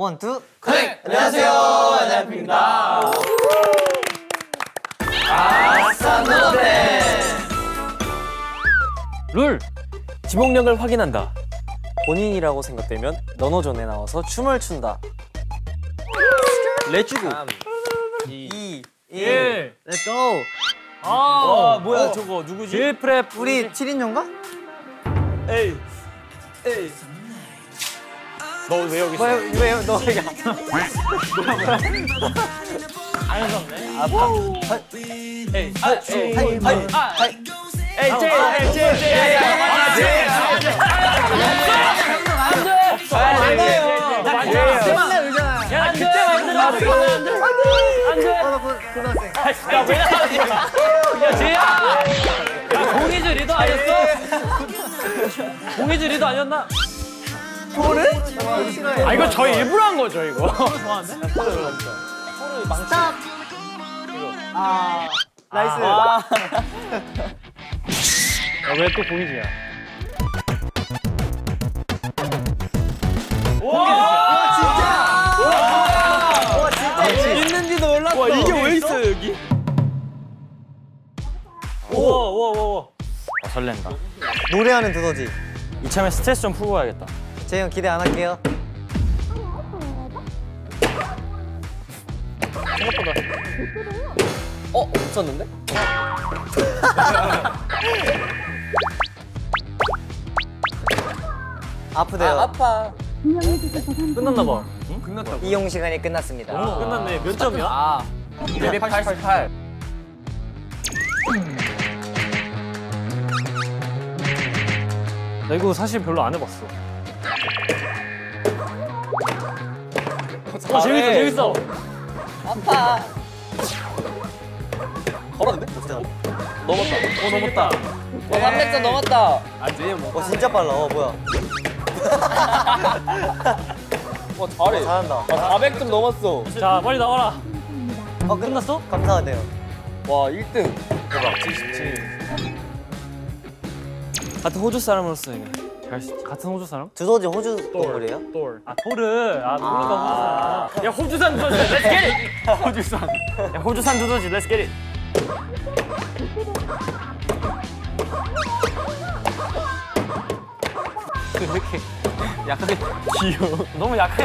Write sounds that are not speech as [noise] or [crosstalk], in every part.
원, 투, 커넥! 안녕하세요, 안녕입니다. 아싸 노래! 룰! 지목력을 확인한다. 본인이라고 생각되면 너너존에 나와서 춤을 춘다. 레츠고. 2, 1, 렛츠고. 아, 와, 뭐야 저거 누구지? 딜프랩 우리 7인용가? 에이, 에이. 너 왜 여기 있어? 왜, 왜, 너 여기 에이, 아, 에이, 하이, 하이, 하이. 에이, 제, 에이, 제, 제, 에이, 아, 제, 안 돼. 안 돼. 안 돼요. 나 맨날 울잖아. 야, 그때 만들어. 안 돼. 안 돼. 안 돼. 어, 나 고등학생. 야, 왜 나가지? 야, 쟤야! 야, 02즈 리더 아니었어? 02즈 리더 아니었나? 싫어해. 아, 이거 저희 일부러 한 거죠, 이거? Stop. 아, nice. 왜 또 02즈야? 와, 진짜. 있는지도 몰랐어. 와, 이게 왜 있어, 여기? 우와, 우와, 우와. 아, 설렌다. 노래하는 두더지. 이참에 스트레스 좀 풀고 가야겠다. 재영 기대 안 할게요. 어, 없었는데? [laughs] 아프대요. 아파. 끝났나 봐. 이용 시간이 끝났습니다. 어, 끝났네. 몇 점이야? 아, 288. 나 이거 사실 별로 안 해봤어. 어, 재밌어, 재밌어. 걸었는데? 넘었다. 어, 넘었다. 와, 300점 넘었다. 와, 진짜 빨라. 어, 뭐야. 와, 잘해. 잘한다. 400점 넘었어. 자, 빨리 나와라. 어, 끝났어? 감사하대요. 와, 1등. 같은 호주 사람으로서 잘수 있지. 같은 호주 사람? 두더지 호주 동물이에요? 톨. 아, 토르. 아, 토르가 호주 사람. 야, 호주산 두더지. Let's get it. [laughs] 호주산. 야, 호주산 두더지. Let's get it. 왜 이렇게 약하게 귀여워. 너무 약해.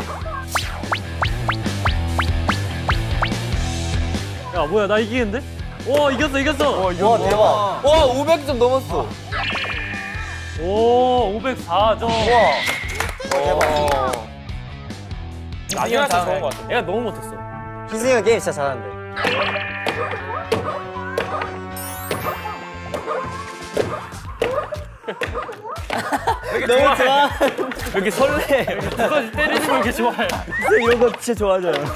야, 뭐야, 나 이기겠는데? 오, 이겼어, 이겼어. 와, 대박. 와, 500점 넘었어. 오, 504점. 우와. 와, 대박. 나중에 좋은 것 같아. 얘가 너무 못했어. 희승이 형 게임 진짜 잘하는데. 너무 좋아. 왜 이렇게 설레? 누가 때리는 거 이렇게 좋아해? 이런 거 진짜 좋아하잖아요.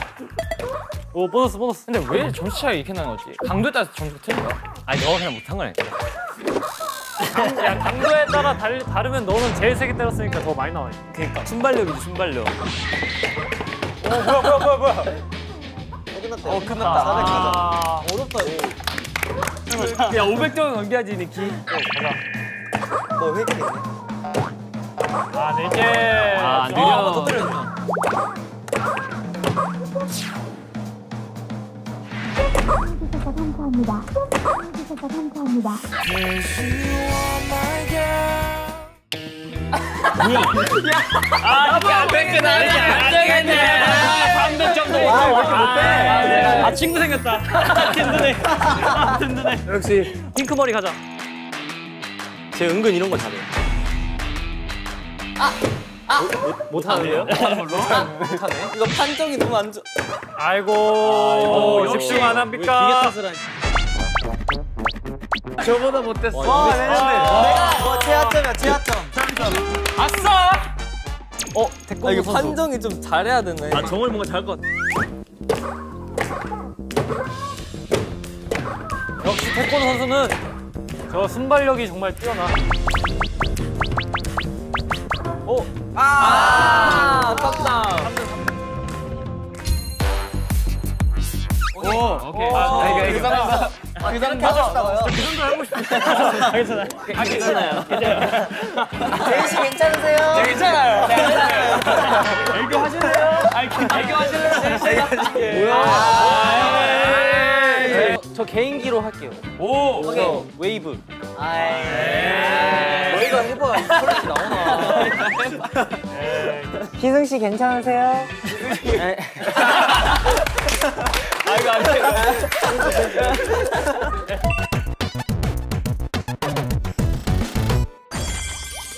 오 보너스 보너스. 근데 왜 점수 차이가 이렇게 나는 거지? 강도에 따라서 점수가 틀린 거야? 아니 너가 그냥 못한 거니까. 강, 야 강도에 따라 달, 다르면 너는 제일 세게 때렸으니까 더 많이 나와. 그러니까 순발력이지 순발력. 끝났다. 어 끝났다. 400 가자. 아, 어렵다. 야 500점 넘겨야지 니키. 너 회식했네. 아 네개. 아 느려. 더 때려. 해주셔서 감사합니다. 해주셔서 감사합니다. 아 이게 안 되겠네. 이게 안 되겠네. 방백점도 못해. 왜 이렇게 못해? 아 친구 생겼다. [laughs] 든든해. 아, 든든해. 역시 핑크 머리 가자. 쟤 은근 이런 거 잘해. 못하는데요? 이거 판정이 너무 안 좋아. 아이고, 집중 안 합니까? 저보다 못했어. 와, 레전드. 내가 뭐 최하점이야, 최하점. 아싸! 어, 아, 이거 선수. 판정이 좀 잘해야 되네. 아, 정말 뭔가 잘할 것 같아. 역시 태권도 선수는 저 순발력이 정말 뛰어나. 어, 아, 아깝다. 오, 오케이. 아, 아, 이거, 그 이거. 정 도. 그 정도 하셨다고요? 그 정도 하고 싶어. [laughs] 아, 괜찮아요. 아, 괜찮아요. 제이 씨 괜찮으세요? 괜찮아요. 애교 하실래요? 애교 하실래요? 저 개인기로 할게요. 오. 저 웨이브. 너희가 해봐. Quality 나오나. 희승 씨 괜찮으세요? [laughs] 아이고 안 돼.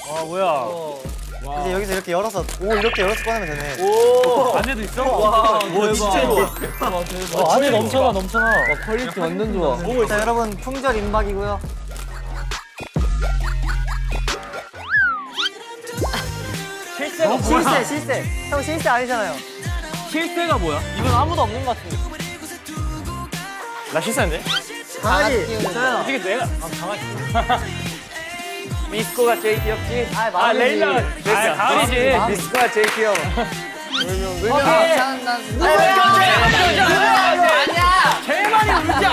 아 뭐야? 이제 여기서 이렇게 열어서 오 이렇게 열어서 꺼내면 되네. 안에도 있어? 와, 와 진짜 좋아. 와, 안에 넘쳐나 넘쳐나. Quality 완전 좋아. 자 여러분 품절 임박이고요. 실세가 어? 실세 실세. 형 실세 아니잖아요. 실세가 뭐야? 이건 아무도 없는 것 같은데. 나 실세인데? 강아지. 어떻게 내가 아, 강아지. [laughs] 미스코가 제일 귀엽지? 아, 아. 레일라. 아 가을이지. 미스코가 제일 귀여워. 왜냐면 아니야. 제일 많이 울지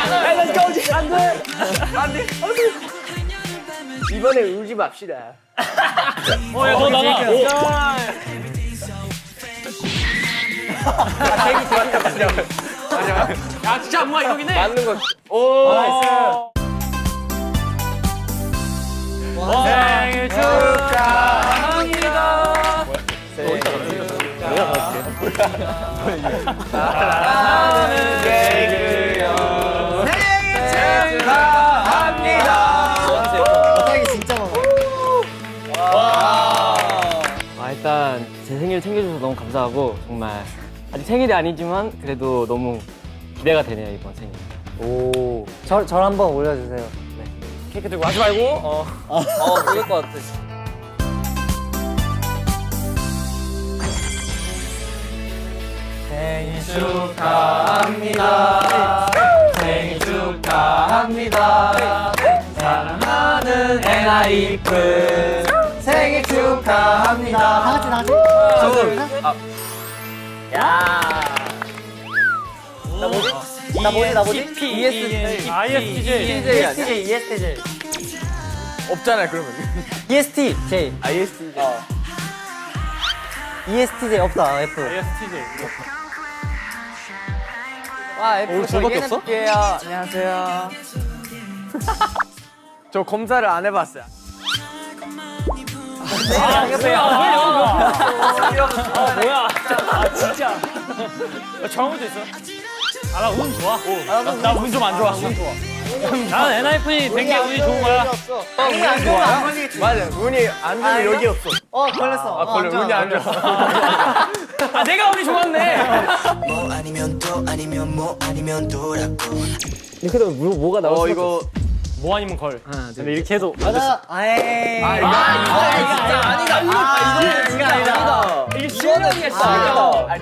않아. 이번에 울지 맙시다. 어, 야, 너 나가. 오. 야, 진짜 안무가 이거긴 해. 맞는 거. 오. Nice. 생일 축하합니다. 사랑하는 개그요. 생일 축하합니다. 갑자기 진짜 많아. 아, 일단 제 생일 챙겨줘서 너무 감사하고 정말 아직 생일이 아니지만 그래도 너무 기대가 되네요 이번 생일. 오. 절, 절 한번 올려주세요. 케이크 들고 하지 말고. 어. 어 그럴 것 같아. 생일 축하합니다. 생일 축하합니다. 사랑하는 엔하이픈 나 뭐지? 나 뭐지? ESTJ. ISTJ. ESTJ, ESTJ. 없잖아요 그러면. ESTJ. 아 ESTJ. ESTJ 없다, F. ISTJ. 와, F. 오늘 저밖에 없어? 안녕하세요. [laughs] 저 검사를 안 해봤어요. 아, 뭐야? 아, 뭐야? 아, 진짜. 정우도 있어. 아, 나 운 좋아. 나 운 좀 안 좋아. 운 좋아. 나는 엔하이픈이 된 게 운이 좋은 거야. 운이 안 좋아. 안 걸리겠지. 맞아. 운이 안 좋은 여기였어. 어, 걸렸어. 아 걸려. 운이 안 좋아. [laughs] 아, 내가 운이 좋았네. 뭐 아니면 또 아니면 뭐 아니면 또라고 이렇게 되면 뭐, 뭐가 나올 어 수밖에 이거 뭐 아니면 걸. 근데 이렇게 해도 맞아. 아이. 아 이거 진짜 아니다. 이거 아, 이거 아니다. 이게 실력이야, 실력. 아,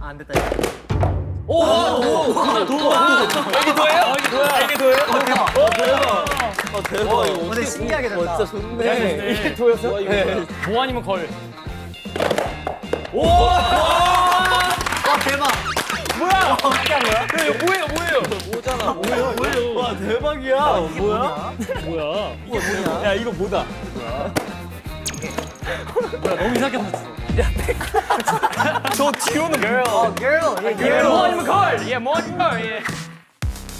안 됐다. 오, 오, 도, 도, 도. 여기 도예요? 여기 도야. 여기 도예요? 어 대박. 이거 근데 신기하게 된다. 진짜 좋네. 이게 도였어? 뭐 아니면 걸. 오! 와, 대박. 뭐야? 어떻게 한 거야? 이거 뭐예요, 뭐예요? 뭐잖아. 뭐야? 뭐예요? 와, 대박이야. 뭐야? 뭐야? 이게 뭐냐? 야, 이거 뭐다? 뭐야, 너무 이상하게 생겼어. 저 뒤오는 girl. 어, girl. 예, girl. 뭐 아니면 걸! 예, 뭐 아니면 걸! 예.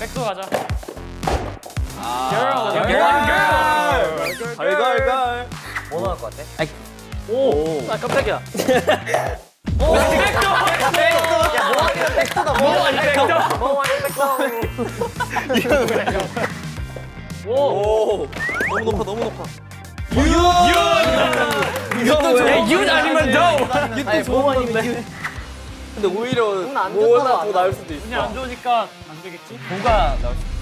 백도 가자. girl, 예, 뭐 아니면 girl! 갈갈갈. 뭐 나올 것 같아? 오! 아, 깜짝이야. 오! 백도! 백도다. 뭐 아니면 백도! 뭐 아니면 백도. 오! 오. 너무 높아 너무 높아. 윤! 윤 아니면 no! 아니, 뭐 아니면 근데 오히려 안 뭐가 더 나을 수도 있어. 운이 안 좋으니까 안 되겠지? 뭐가 나을 수도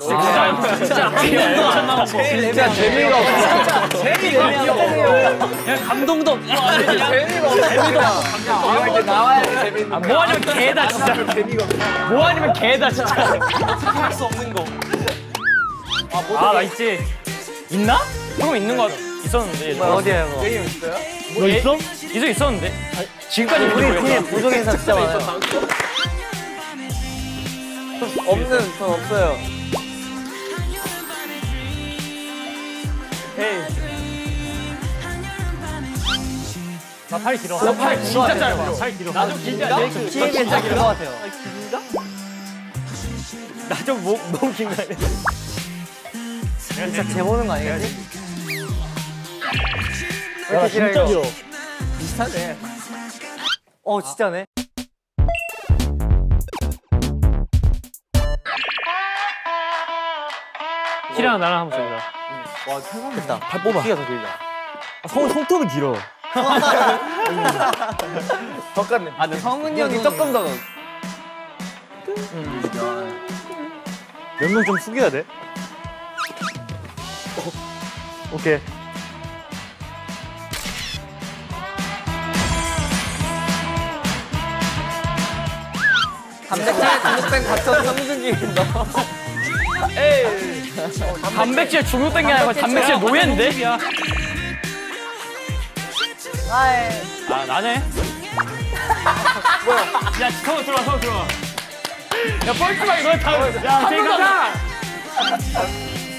진짜, 진짜. 진짜 진짜 재미가 없어. 제일 그냥 감동도 없고. 재미가 없어. 재미가 이렇게 나와야지 재밌는 아, 뭐 아니면 개다, 진짜. 재미가 없어. 뭐 아니면 개다, 진짜. 할수 없는 거. 아, 나 있지. 있나? 그거 있는 거 있었는데. 어디야, 이거? 게임 있어요? 너 있어? 있어 있었는데. 지금까지 우리. 팀에 부족 인사 진짜 많아요. 없는 전 없어요. 나팔 길어. 나팔 진짜 짧아. 팔 길어. 나좀 긴가? TV에 진짜 길것 같아요. 나좀 너무 긴가? 진짜 재보는 거 아니겠지? 야 진짜 길어. 비슷하네. 어 진짜네. 키랑 나랑 한번 써보자. 됐다. 발 뽑아. 키가 더 길다. 성 손톱이 길어. [laughs] 아 근데 성훈이 형이 조금 더. 몇명좀 숙여야 돼. 오케이. 단백질 중독된 갇혀서 성준이 너. 단백질 중독된 게 아니고 단백질 노예인데? 아 나네. 뭐야? 야 서울 들어와 서울 들어와. 야 뻘쭘하 이거 다. 야 제가.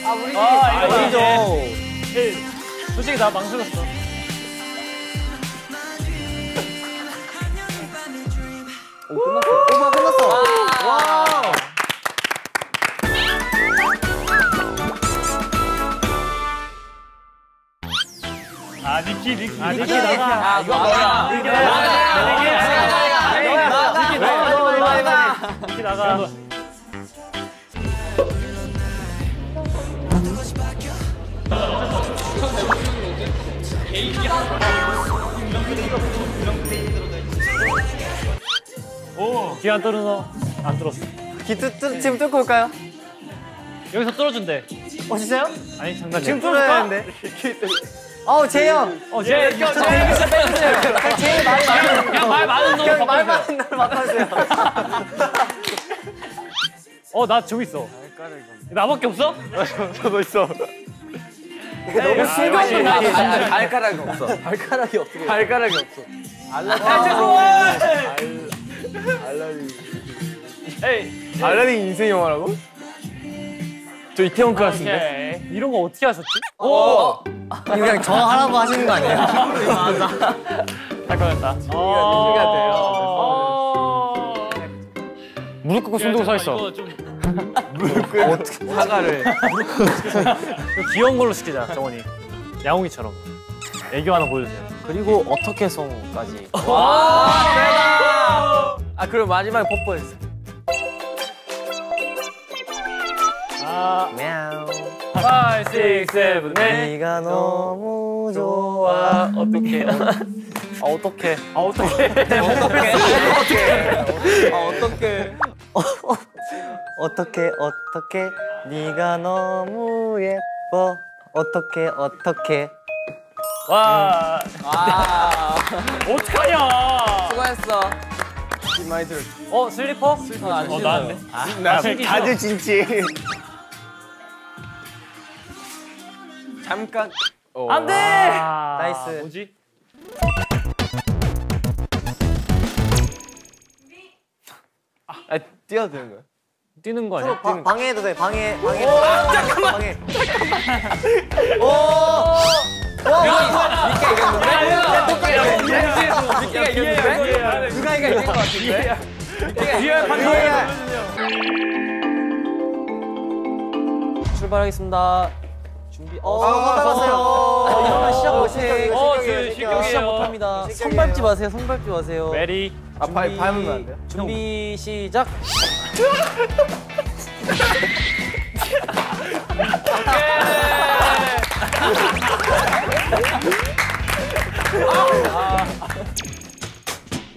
아 우리 아 이거 솔직히 나 망설였어. 오빠 끝났어. 와. 아 니키 니키 아 니키 나가. 이거 뭐야? 니키 나가. 니키 나가. 니키 나가. 오, 귀안 뚫어서 안 뚫었어. 귀 뚫, 뚫, 지금 뚫고 올까요? 여기서 뚫어준대. 어 진짜요? 아니 장난. 지금 뚫어야 되는데. 어우 재영. 어, 쟤 이거 저 되게 좀 빼주세요. 제일 말이 많은 그냥 말 많은 놈말 바꿔주세요. 많은 놈 맡아주세요. 어, 나 저기 있어. 나밖에 없어? 저도 있어. 너무 순간이 나 발가락이 없어. 발가락이 없어. 발가락이 없어. 에이, 알라딘 인생 영화라고? 저 이태원 클래스인데. 오케이. 이런 거 어떻게 하셨지? 이거 그냥 저 하라고 하시는 거 아니에요? 할 거였다. 준비가 돼요. 어. 무릎 꿇고 손 들고 서 있어. 좀 사과를. 좀 귀여운 걸로 시키자, 정원이. 야옹이처럼. 애교 하나 보여주세요. 그리고 어떻게 송까지. 아 그리고 마지막에 뽀뽀했어. 아, мя우. 5, 6, 7, 8. 네가 너무 좋아. 어떻게? 아 어떻게? 아, 어떻게? 아 어떡해. [laughs] 어떻게 어떻게 네가 너무 예뻐. 어떻게 어떻게. 와. [laughs] 어떡하냐? 수고했어. 어, 슬리퍼? 어, 나왔네. 나 다들 진지. 잠깐. 안 돼! nice. 뭐지? 아 뛰어도 되는 거야? 뛰는 거 아니야? 방, 방해해도 돼. 방해 방해. 아, 잠깐만. 방해. 오. 오. 니가 이겼는데? 니가 이겼는데? 누가 이긴 것 같은데? 뒤에 출발하겠습니다. 준비. 어, 나가세요. 어, 이러면 시작 못해. 어, 저. 시작 못합니다. 실격이에요. 손 밟지 마세요. 손 밟지 마세요. 메리. 아, 발 밟으면 안 돼요? 준비 시작.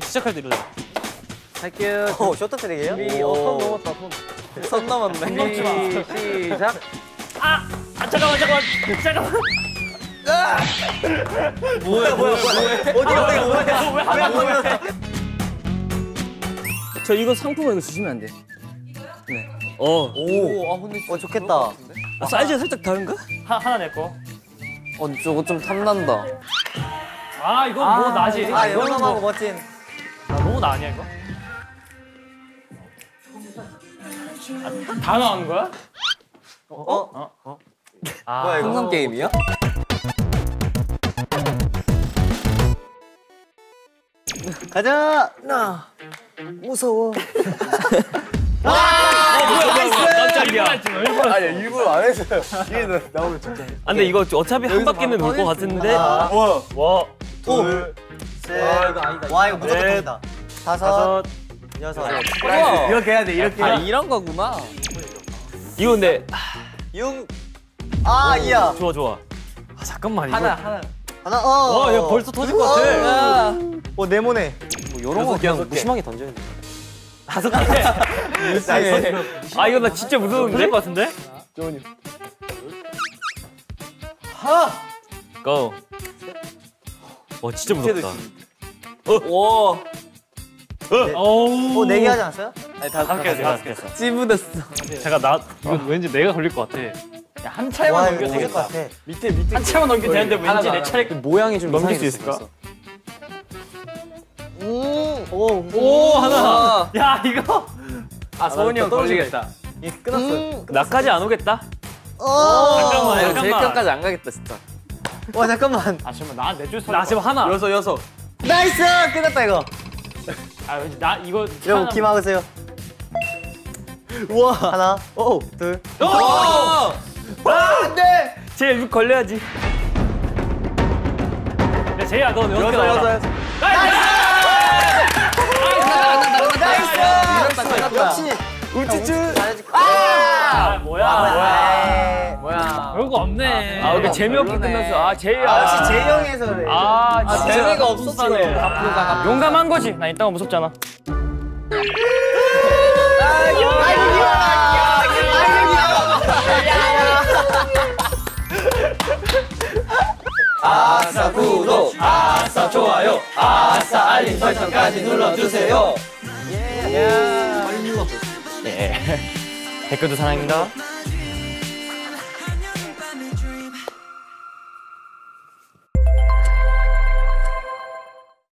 시작할 때 이러자. 할게요. 오, 쇼트 트랙이에요? 준비. 어, 손 넘었다. 손. 손 넘었네. 준비 시작. 아, 잠깐만, 잠깐만. 잠깐만. 뭐야, 뭐야, 뭐야. 어디가, 어디가, 뭐야. 왜 하나 뭐야? 저 이거 상품으로 이거 주시면 안 돼? 네. 어. 오, 아, 근데 어, 좋겠다. 아, 사이즈가 살짝 다른가? 하, 하나 내 거. 어, 저거 좀 탐난다. 아, 이건 뭐 나지? 아, 영감하고 뭐, 멋진. 아, 너무 나 아니야, 이거? 아, 다 나오는 거야? 어? 아, 뭐야, 이거? 게임이야? 가자. 나 무서워. 깜짝이야. 아니 일부러 안 했어요. 이게 나- 나오면 진짜. 아, 근데 이거 어차피 한 바퀴는 돌 것 같은데. 와, 와. 둘, 셋. 와 이거 무조건 넷. 통이다. 다섯, 여섯. 이렇게 해야 돼. 이렇게. 아 이런 거구나. 이거 근데 육. 아 이야. 좋아 좋아. 아 잠깐만 이거. 하나. 하나. 어. 와, 야 벌써 터질 것 같아. 어 네모네. 뭐 이런 거 그냥 무심하게 던져야 돼. [laughs] 다섯 개. 아 이거 나 진짜 무서운데? 것 같은데? 하. 고. 와 진짜 무섭다. 와. 어, 네개 하지 않았어요? 다섯 개 다섯 개. 찌부됐어. 잠깐 나 이거 왠지 내가 걸릴 것 같아. 한와 차례만 넘겨도 되겠다. 같아. 밑에 밑에. 한 차례만 넘겨도 되는데 왠지 내 차례. 모양이 좀 넘길 수 있을까? 음. 오. 오 하나. 야 이거 아 서훈이 형 걸리겠다. 끝났어. 나까지 안 오겠다. 어. 잠깐만 제일 잠깐만. 끝까지 안 가겠다 진짜. 와 잠깐만. 아 잠깐만 나 내줄 수. 나 지금 하나. 여섯 여섯. 나이스. 끝났다 이거. 아 왠지 나 이거. 여러분 키 막으세요. 우와. 하나. 오. 둘. 제일 6 걸려야지. 야 제이야 너 여섯 개 여섯. 여섯. 역시. 우쭈쭈. 아 뭐야 뭐야. 뭐야. 별거 없네. 아 이거 재미없게 끝났어. 아 제이야. 아, 역시 재이 형에서 그래. 아, 진짜 재미가 없었어. 용감한 거지. 나 이딴 거 무섭잖아. 아 싸 구독. 아싸 좋아요. 아싸 알림 설정까지 눌러주세요. [laughs] 댓글도 사랑입니다.